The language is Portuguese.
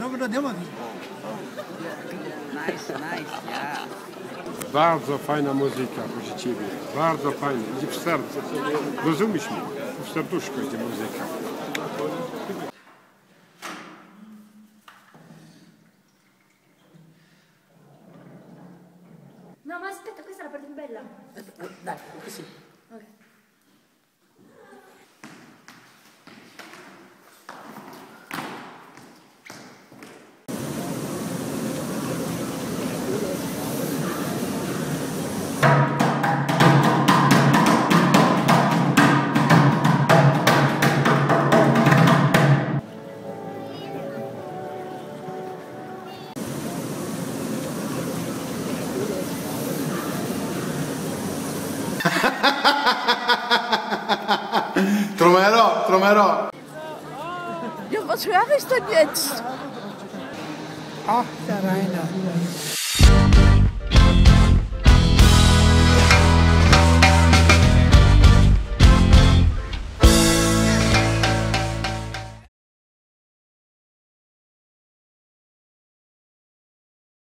Dobra, diamant. Nice, nice, yeah. Bardzo fajna muzyka, proszę Ciebie. Bardzo fajna. Idzie w serce. Rozumiesz mnie? W serduszko idzie muzyka. No, ma aspetta, questa è la parte più bella. Dai, così. Ok. τρομερό, τρομερό. Για πως γράφεις τον έτσι. Αχ, τα ράινα.